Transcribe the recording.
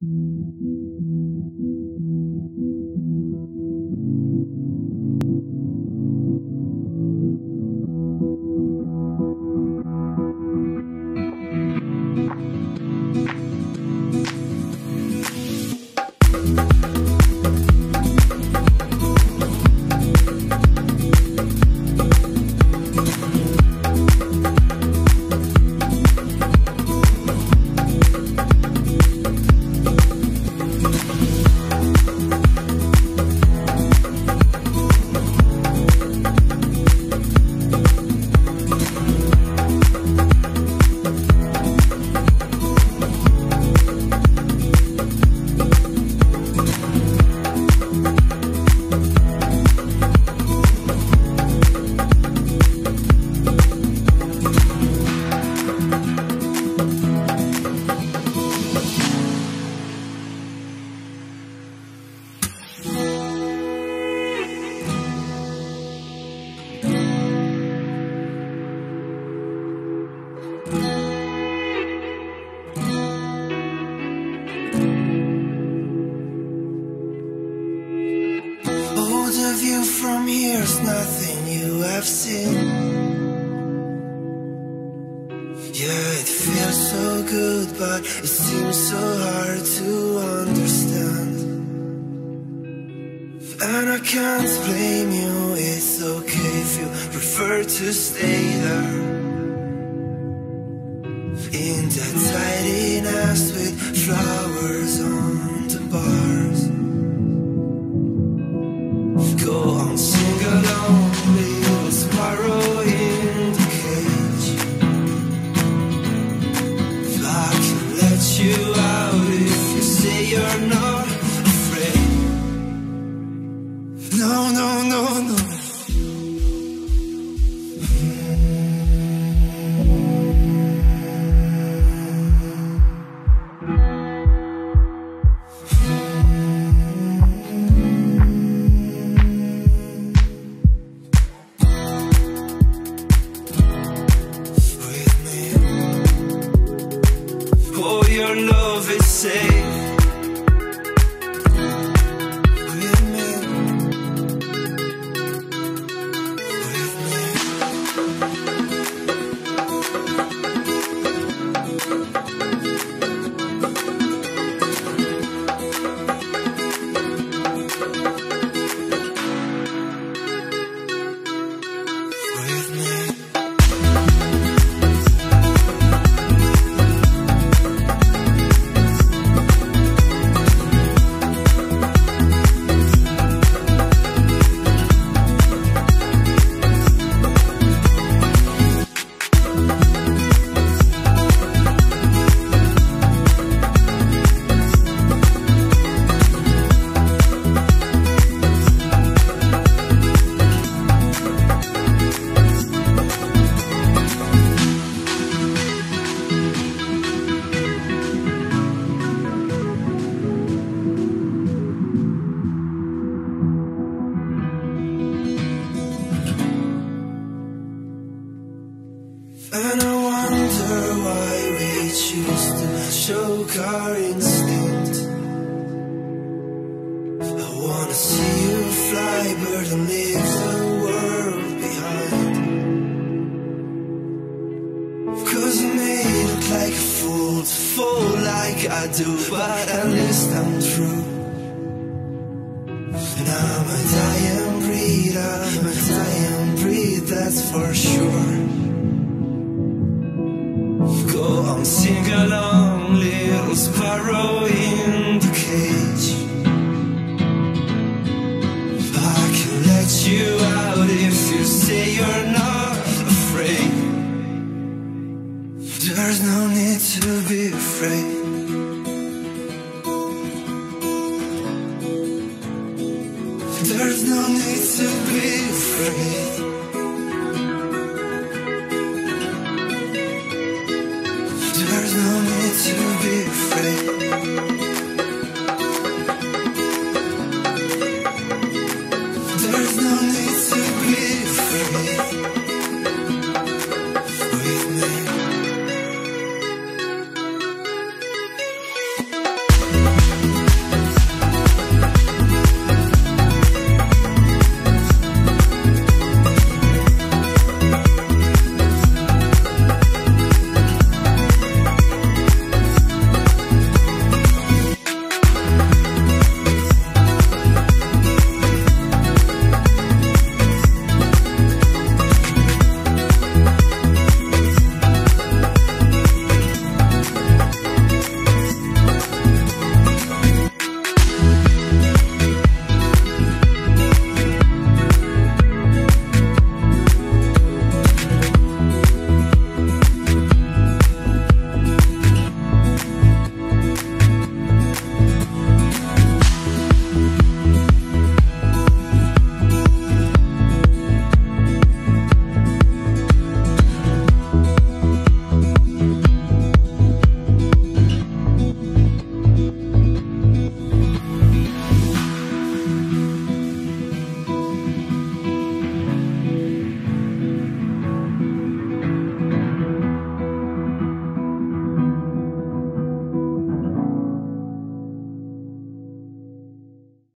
Thank you. Nothing you have seen. Yeah, it feels so good, but it seems so hard to understand. And I can't blame you, it's okay if you prefer to stay there. In that tidy nest with flowers vencer. Look like a fool to fall like I do, but at least I'm true. And I'm a dying breed, I'm a dying breed, that's for sure. Go on, sing along, little sparrow in the cage. I can let you out if you say you're not to be afraid. There's no need to be afraid.